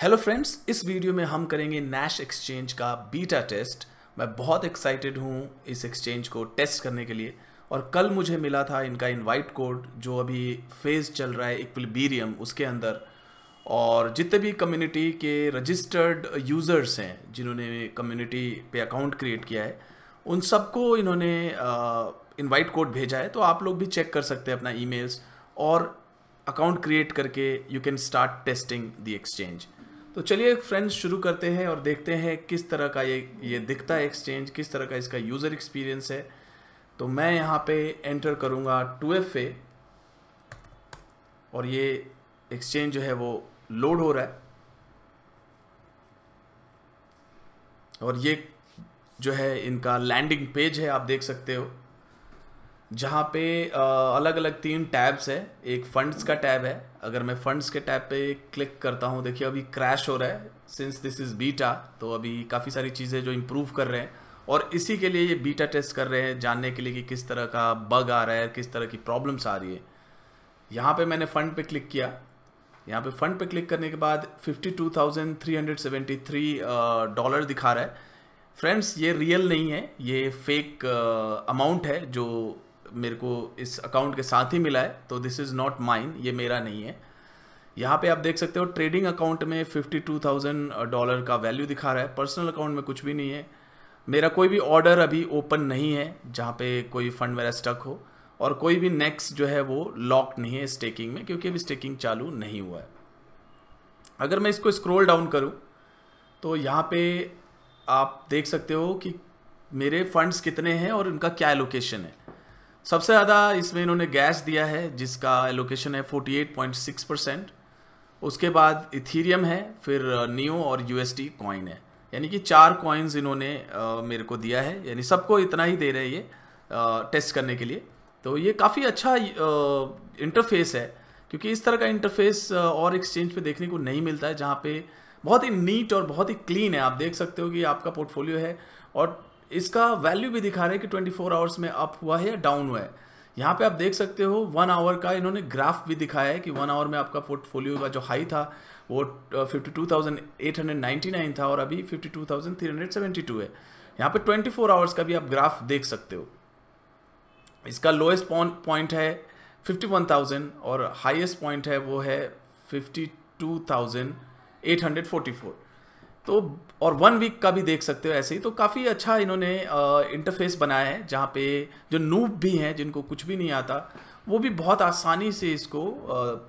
Hello friends इस video में हम करेंगे नैश एक्सचेंज का बीटा टेस्ट मैं बहुत एक्साइटेड हूँ इस एक्सचेंज को टेस्ट करने के लिए। और कल मुझे मिला था इनका इनवाइट कोड जो अभी फ़ेज़ चल रहा है इक्विलिबीरियम उसके अंदर। और जितने भी कम्युनिटी के रजिस्टर्ड यूज़र्स हैं, जिन्होंने कम्युनिटी पे अकाउंट क्रिएट किया है, उन सबको इन्होंने इनवाइट कोड भेजा है। तो आप लोग भी चेक कर सकते हैं अपना ईमेल्स और अकाउंट क्रिएट करके you can start testing the exchange तो चलिए फ्रेंड्स शुरू करते हैं और देखते हैं किस तरह का ये ये दिखता है एक्सचेंज किस तरह का इसका यूज़र एक्सपीरियंस है। तो मैं यहाँ पे एंटर करूँगा टू एफ़ ए और ये एक्सचेंज जो है वो लोड हो रहा है। और ये जो है इनका लैंडिंग पेज है, आप देख सकते हो। जहाँ पे अलग अलग तीन टैब्स है। एक फंड्स का टैब है। अगर मैं फंड्स के टैब पे क्लिक करता हूँ देखिए अभी क्रैश हो रहा है। सिंस दिस इज़ बीटा तो अभी काफ़ी सारी चीज़ें जो इम्प्रूव कर रहे हैं। और इसी के लिए ये बीटा टेस्ट कर रहे हैं जानने के लिए कि किस तरह का बग आ रहा है किस तरह की प्रॉब्लम्स आ रही है। यहाँ पे मैंने फ़ंड पे क्लिक किया। यहाँ पे फ़ंड पे क्लिक करने के बाद 52,373 डॉलर दिखा रहा है। फ्रेंड्स ये रियल नहीं है। ये फेक अमाउंट है जो मेरे को इस अकाउंट के साथ ही मिला है तो दिस इज़ नॉट माइन ये मेरा नहीं है। यहाँ पे आप देख सकते हो ट्रेडिंग अकाउंट में 52,000 डॉलर का वैल्यू दिखा रहा है। पर्सनल अकाउंट में कुछ भी नहीं है। मेरा कोई भी ऑर्डर अभी ओपन नहीं है जहाँ पे कोई फंड मेरा स्टक हो और कोई भी नेक्स्ट जो है वो लॉक नहीं है स्टेकिंग में क्योंकि अभी स्टेकिंग चालू नहीं हुआ है। अगर मैं इसको स्क्रोल डाउन करूँ तो यहाँ पे आप देख सकते हो कि मेरे फंड्स कितने हैं और उनका क्या एलोकेशन है। सबसे ज़्यादा इसमें इन्होंने गैस दिया है, जिसका एलोकेशन है 48.6 परसेंट उसके बाद इथीरियम है, फिर नियो और यूएसटी कॉइन है। यानी कि चार कॉइन्स इन्होंने मेरे को दिया है। यानी सबको इतना ही दे रहे हैं ये टेस्ट करने के लिए। तो ये काफ़ी अच्छा इंटरफेस है, क्योंकि इस तरह का इंटरफेस और एक्सचेंज पे देखने को नहीं मिलता है, जहाँ पे बहुत ही नीट और बहुत ही क्लीन है। आप देख सकते हो कि आपका पोर्टफोलियो है, और इसका वैल्यू भी दिखा रहा है कि 24 फोर आवर्स में अप हुआ है या डाउन हुआ है। यहाँ पे आप देख सकते हो वन आवर का इन्होंने ग्राफ भी दिखाया है कि वन आवर में आपका पोर्टफोलियो का जो हाई था वो 52,899 था और अभी 52,372 है। यहाँ पे 24 फोर आवर्स का भी आप ग्राफ देख सकते हो। इसका लोएस्ट पॉइंट है 51,000 और हाईएस्ट पॉइंट है वो है 52,844 तो और वन वीक का भी देख सकते हो ऐसे ही। तो काफ़ी अच्छा इन्होंने इंटरफेस बनाया है, जहाँ पे जो नूब भी हैं, जिनको कुछ भी नहीं आता, वो भी बहुत आसानी से इसको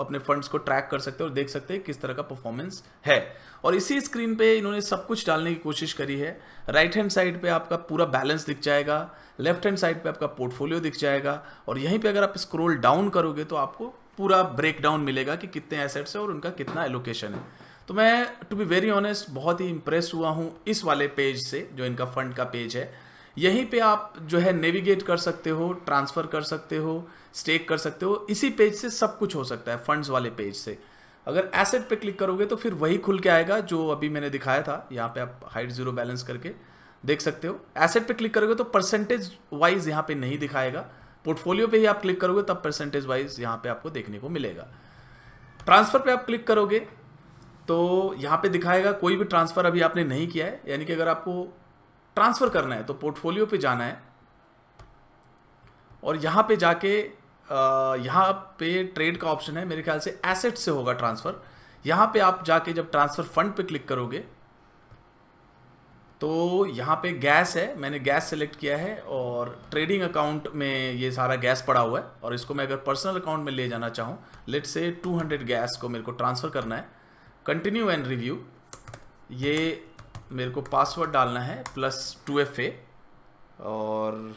अपने फंड्स को ट्रैक कर सकते हैं और देख सकते हैं किस तरह का परफॉर्मेंस है। और इसी स्क्रीन पे इन्होंने सब कुछ डालने की कोशिश करी है। राइट हैंड साइड पे आपका पूरा बैलेंस दिख जाएगा लेफ़्ट हैंड साइड पे आपका पोर्टफोलियो दिख जाएगा, और यहीं पे अगर आप स्क्रोल डाउन करोगे तो आपको पूरा ब्रेक डाउन मिलेगा कि कितने एसेट्स हैं और उनका कितना एलोकेशन है। तो मैं टू बी वेरी ऑनेस्ट बहुत ही इंप्रेस हुआ हूँ इस वाले पेज से, जो इनका फंड का पेज है। यहीं पे आप जो है नेविगेट कर सकते हो ट्रांसफ़र कर सकते हो स्टेक कर सकते हो। इसी पेज से सब कुछ हो सकता है फंड्स वाले पेज से। अगर एसेट पे क्लिक करोगे तो फिर वही खुल के आएगा, जो अभी मैंने दिखाया था। यहाँ पे आप हाइट ज़ीरो बैलेंस करके देख सकते हो। एसेट पे क्लिक करोगे तो परसेंटेज वाइज यहाँ पे नहीं दिखाएगा। पोर्टफोलियो पे ही आप क्लिक करोगे, तब परसेंटेज वाइज यहाँ पे आपको देखने को मिलेगा। ट्रांसफ़र पे आप क्लिक करोगे तो यहाँ पे दिखाएगा कोई भी ट्रांसफ़र अभी आपने नहीं किया है, यानी कि अगर आपको ट्रांसफ़र करना है तो पोर्टफोलियो पे जाना है। और यहाँ पे जाके यहाँ पे ट्रेड का ऑप्शन है, मेरे ख्याल से एसेट से होगा ट्रांसफ़र यहाँ पे आप जाके जब ट्रांसफ़र फंड पे क्लिक करोगे तो यहाँ पे गैस है, मैंने गैस सेलेक्ट किया है, और ट्रेडिंग अकाउंट में ये सारा गैस पड़ा हुआ है, और इसको मैं अगर पर्सनल अकाउंट में ले जाना चाहूँ लेट से 200 गैस को मेरे को ट्रांसफ़र करना है कंटिन्यू एंड रिव्यू ये मेरे को पासवर्ड डालना है प्लस टू एफ़ ए और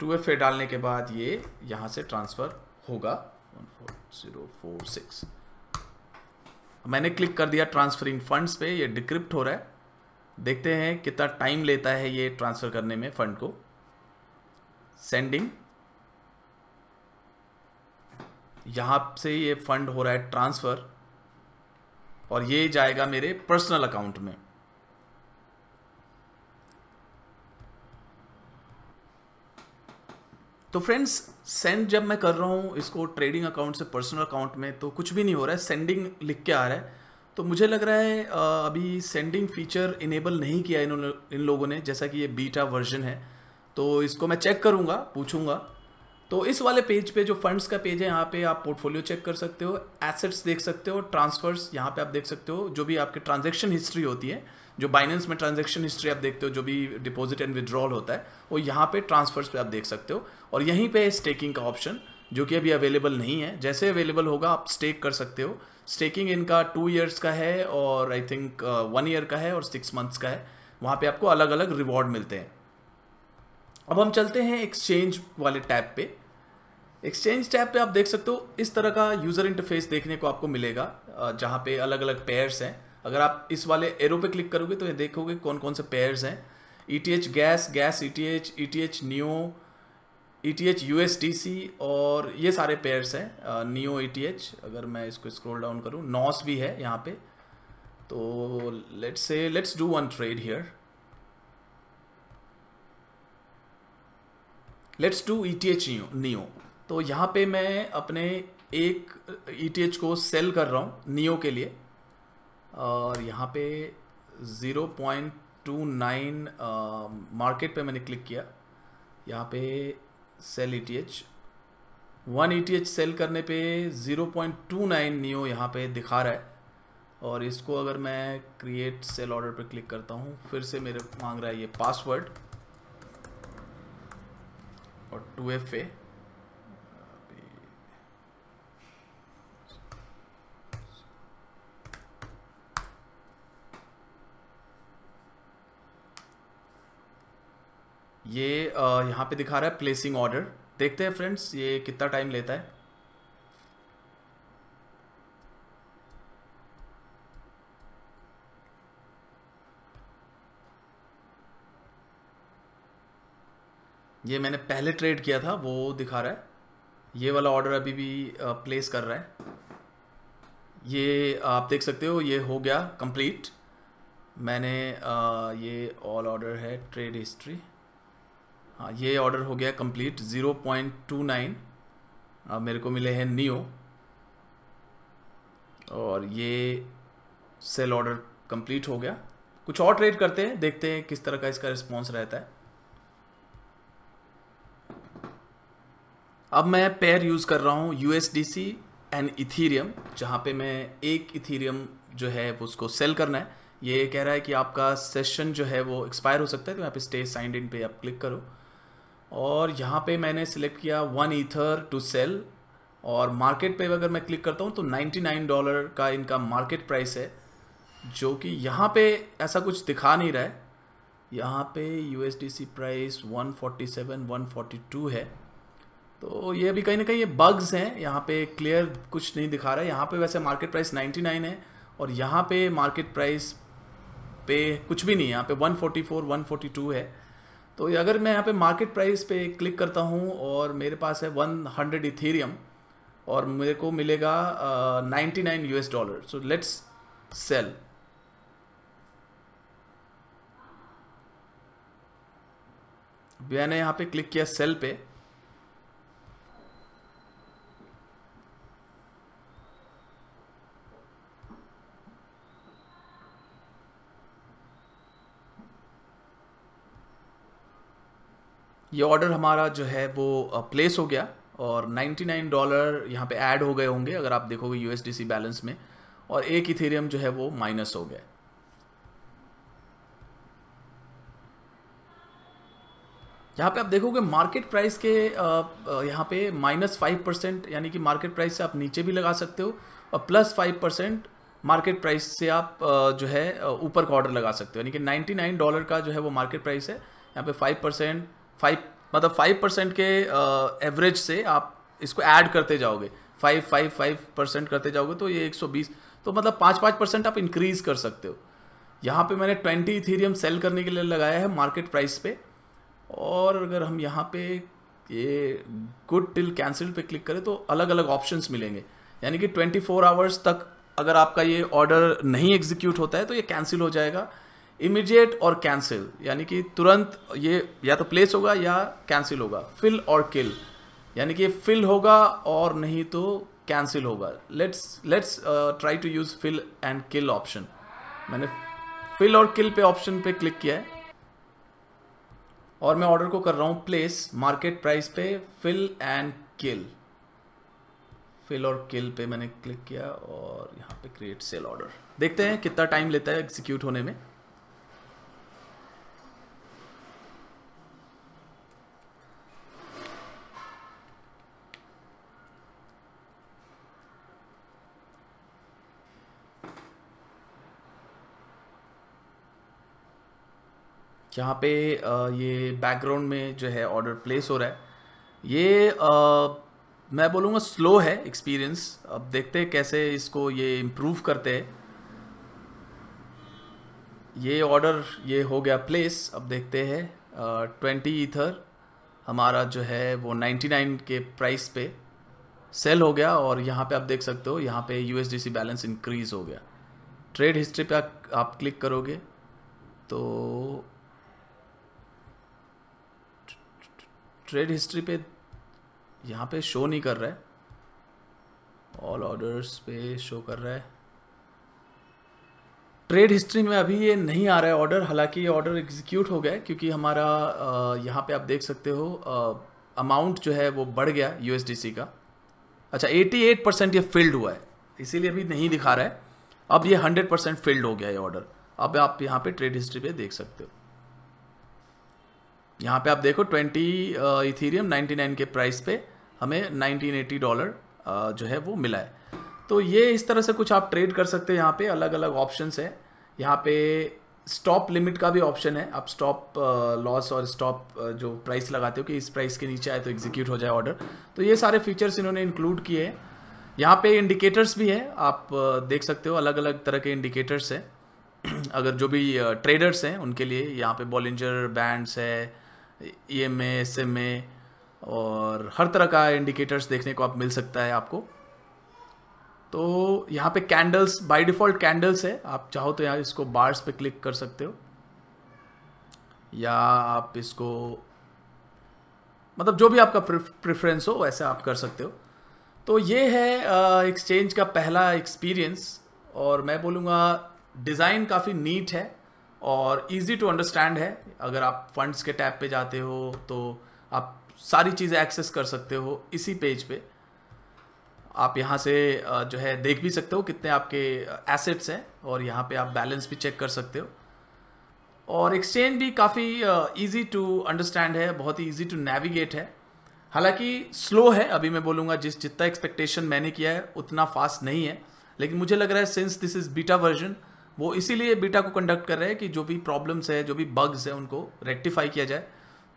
टू एफ़ ए डालने के बाद ये यहाँ से ट्रांसफ़र होगा। One four zero four six मैंने क्लिक कर दिया ट्रांसफरिंग फंड्स पे, ये डिक्रिप्ट हो रहा है। देखते हैं कितना टाइम लेता है ये ट्रांसफ़र करने में फ़ंड को। सेंडिंग यहाँ से ये फंड हो रहा है ट्रांसफ़र और ये जाएगा मेरे पर्सनल अकाउंट में। तो फ्रेंड्स सेंड जब मैं कर रहा हूँ इसको ट्रेडिंग अकाउंट से पर्सनल अकाउंट में तो कुछ भी नहीं हो रहा है सेंडिंग लिख के आ रहा है। तो मुझे लग रहा है अभी सेंडिंग फीचर इनेबल नहीं किया इन लोगों ने, जैसा कि ये बीटा वर्जन है। तो इसको मैं चेक करूँगा, पूछूँगा। तो इस वाले पेज पे जो फंड्स का पेज है, यहाँ पे आप पोर्टफोलियो चेक कर सकते हो एसेट्स देख सकते हो ट्रांसफर्स यहाँ पे आप देख सकते हो, जो भी आपके ट्रांजेक्शन हिस्ट्री होती है, जो बाइनेंस में ट्रांजेक्शन हिस्ट्री आप देखते हो, जो भी डिपॉजिट एंड विड्रॉल होता है, वो यहाँ पे ट्रांसफर्स पे आप देख सकते हो। और यहीं पे स्टेकिंग का ऑप्शन जो कि अभी अवेलेबल नहीं है। जैसे अवेलेबल होगा, आप स्टेक कर सकते हो। स्टेकिंग इनका टू ईयर्स का है और आई थिंक वन ईयर का है और सिक्स मंथ्स का है। वहाँ पे आपको अलग अलग रिवॉर्ड मिलते हैं। अब हम चलते हैं एक्सचेंज वाले टैब पे। एक्सचेंज टैब पे आप देख सकते हो, इस तरह का यूज़र इंटरफेस देखने को आपको मिलेगा जहाँ पे अलग अलग पेयर्स हैं। अगर आप इस वाले एरो पे क्लिक करोगे तो ये देखोगे कौन कौन से पेयर्स हैं। E T H gas gas E T H E T H neo E T H U S C और ये सारे पेयर्स हैं नियो ई टी एच अगर मैं इसको स्क्रॉल डाउन करूँ नॉस भी है यहाँ पे। तो लेट्स से let's do one trade here let's do E T H neo तो यहाँ पे मैं अपने एक एच को सेल कर रहा हूँ नियो के लिए। और यहाँ पे zero point two nine market पे मैंने क्लिक किया। यहाँ पे sell E T H one E sell करने पे zero point two nine neo यहाँ पे दिखा रहा है। और इसको अगर मैं क्रिएट सेल ऑर्डर पे क्लिक करता हूँ, फिर से मेरे मांग रहा है ये पासवर्ड और टू एफ़ ए ये यहाँ पे दिखा रहा है प्लेसिंग ऑर्डर देखते हैं फ्रेंड्स ये कितना टाइम लेता है। ये मैंने पहले ट्रेड किया था, वो दिखा रहा है। ये वाला ऑर्डर अभी भी प्लेस कर रहा है। ये आप देख सकते हो, ये हो गया कंप्लीट मैंने ये ऑल ऑर्डर है ट्रेड हिस्ट्री हाँ ये ऑर्डर हो गया complete zero point two nine मेरे को मिले हैं नियो और ये सेल ऑर्डर कंप्लीट हो गया। कुछ और ट्रेड करते हैं, देखते हैं किस तरह का इसका रिस्पॉन्स रहता है। अब मैं पेयर यूज़ कर रहा हूँ सी एंड इथीरियम जहाँ पे मैं एक इथीरियम जो है, वो उसको सेल करना है। ये कह रहा है कि आपका सेशन जो है, वो एक्सपायर हो सकता है तो यहाँ पे स्टे साइंड इन पे आप क्लिक करो। और यहाँ पे मैंने सिलेक्ट किया वन ईथर टू सेल और मार्केट पे अगर मैं क्लिक करता हूँ तो 99 डॉलर का इनका मार्केट प्राइस है, जो कि यहाँ पे ऐसा कुछ दिखा नहीं रहा है। यहाँ पे यू प्राइस 147 142 है। तो ये अभी कहीं ना कहीं ये बग्स हैं, यहाँ पे क्लियर कुछ नहीं दिखा रहा है। यहाँ पे वैसे मार्केट प्राइस 99 है और यहाँ पे मार्केट प्राइस पे कुछ भी नहीं है। यहाँ पे 144 142 है। तो अगर मैं यहाँ पे मार्केट प्राइस पे क्लिक करता हूँ और मेरे पास है वन हंड्रेड इथेरियम और मेरे को मिलेगा ninety nine U dollar so let's sell मैंने यहाँ पे क्लिक किया सेल पे. ये ऑर्डर हमारा जो है वो प्लेस हो गया और 99 डॉलर यहाँ पे ऐड हो गए होंगे अगर आप देखोगे यूएसडीसी बैलेंस में और एक इथेरियम जो है वो माइनस हो गया। यहाँ पे आप देखोगे मार्केट प्राइस के यहाँ पे माइनस फाइव परसेंट यानी कि मार्केट प्राइस से आप नीचे भी लगा सकते हो और plus five percent market price से आप जो है ऊपर का ऑर्डर लगा सकते हो। यानी कि 99 डॉलर का जो है वो मार्केट प्राइस है। यहाँ पे फाइव परसेंट फाइव मतलब फाइव परसेंट के एवरेज से आप इसको ऐड करते जाओगे। फाइव फाइव फाइव परसेंट करते जाओगे तो ये एक सौ बीस। तो मतलब पाँच पाँच परसेंट आप इंक्रीज कर सकते हो। यहाँ पे मैंने ट्वेंटी इथीरियम सेल करने के लिए लगाया है मार्केट प्राइस पे। और अगर हम यहाँ पे ये गुड टिल कैंसिल पे क्लिक करें तो अलग अलग ऑप्शंस मिलेंगे। यानी कि 24 फोर आवर्स तक अगर आपका ये ऑर्डर नहीं एग्जीक्यूट होता है तो ये कैंसिल हो जाएगा। इमीडिएट और कैंसिल, यानी कि तुरंत ये या तो प्लेस होगा या कैंसिल होगा। फिल और किल यानी कि फिल होगा और नहीं तो कैंसिल होगा। Let's let's try to use fill and kill option मैंने फिल और किल पे ऑप्शन पे क्लिक किया है। और मैं ऑर्डर को कर रहा हूँ प्लेस मार्केट प्राइस पे फिल एंड किल फिल और किल पे मैंने क्लिक किया और यहाँ पे क्रिएट सेल ऑर्डर देखते हैं कितना टाइम लेता है एग्जीक्यूट होने में। यहाँ पे ये बैकग्राउंड में जो है ऑर्डर प्लेस हो रहा है। ये आ, मैं बोलूँगा स्लो है एक्सपीरियंस अब देखते हैं कैसे इसको ये इम्प्रूव करते हैं। ये ऑर्डर ये हो गया प्लेस अब देखते हैं ट्वेंटी ईथर हमारा जो है वो नाइन्टी नाइन के प्राइस पे सेल हो गया और यहाँ पे आप देख सकते हो यहाँ पे यू बैलेंस इंक्रीज़ हो गया। ट्रेड हिस्ट्री पे आप क्लिक करोगे तो ट्रेड हिस्ट्री पे यहाँ पे शो नहीं कर रहा है। ऑल ऑर्डर्स पे शो कर रहा है। ट्रेड हिस्ट्री में अभी ये नहीं आ रहा है ऑर्डर हालाँकि ये ऑर्डर एग्जीक्यूट हो गया है, क्योंकि हमारा यहाँ पे आप देख सकते हो अमाउंट जो है वो बढ़ गया यूएसडीसी का। अच्छा 88 परसेंट ये फिल्ड हुआ है, इसीलिए अभी नहीं दिखा रहा है। अब ये 100 परसेंट फिल्ड हो गया ये ऑर्डर अब आप यहाँ पे ट्रेड हिस्ट्री पे देख सकते हो। यहाँ पे आप देखो 20 इथीरियम 99 के प्राइस पे हमें 1980 डॉलर जो है वो मिला है। तो ये इस तरह से कुछ आप ट्रेड कर सकते हैं यहाँ पे अलग अलग ऑप्शंस है। यहाँ पे स्टॉप लिमिट का भी ऑप्शन है। आप स्टॉप लॉस और स्टॉप जो प्राइस लगाते हो कि इस प्राइस के नीचे आए तो एग्जीक्यूट हो जाए ऑर्डर तो ये सारे फीचर्स इन्होंने इंक्लूड किए हैं। यहाँ पे इंडिकेटर्स भी है। आप देख सकते हो अलग अलग तरह के इंडिकेटर्स है। अगर जो भी ट्रेडर्स हैं, उनके लिए यहाँ पे बॉलिंजर बैंड्स है E M A S M A और हर तरह का इंडिकेटर्स देखने को आप मिल सकता है आपको। तो यहाँ पे कैंडल्स बाय डिफ़ॉल्ट कैंडल्स है। आप चाहो तो यहाँ इसको बार्स पे क्लिक कर सकते हो। या आप इसको मतलब जो भी आपका प्रेफरेंस हो, वैसे आप कर सकते हो। तो ये है एक्सचेंज का पहला एक्सपीरियंस और मैं बोलूँगा डिज़ाइन काफ़ी नीट है। और इजी टू अंडरस्टैंड है। अगर आप फंड्स के टैब पे जाते हो तो आप सारी चीज़ें एक्सेस कर सकते हो इसी पेज पे। आप यहाँ से जो है, देख भी सकते हो कितने आपके एसेट्स हैं और यहाँ पे आप बैलेंस भी चेक कर सकते हो। और एक्सचेंज भी काफ़ी इजी टू अंडरस्टैंड है, बहुत ही इजी टू नेविगेट है। हालाँकि स्लो है, अभी मैं बोलूँगा जिस, जितना एक्सपेक्टेशन मैंने किया है, उतना फास्ट नहीं है। लेकिन मुझे लग रहा है since this is beta version वो इसीलिए बीटा को कंडक्ट कर रहे हैं कि जो भी प्रॉब्लम्स है, जो भी बग्स है, उनको रेक्टिफाई किया जाए।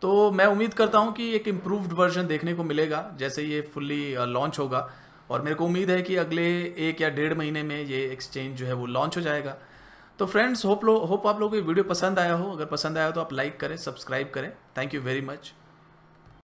तो मैं उम्मीद करता हूँ कि एक इम्प्रूव्ड वर्जन देखने को मिलेगा, जैसे ये फुल्ली लॉन्च होगा। और मेरे को उम्मीद है कि अगले एक या डेढ़ महीने में ये एक्सचेंज जो है वो लॉन्च हो जाएगा। तो फ्रेंड्स होप लो होप आप लोगों को वीडियो पसंद आया हो। अगर पसंद आया हो तो आप लाइक करें सब्सक्राइब करें। Thank you very much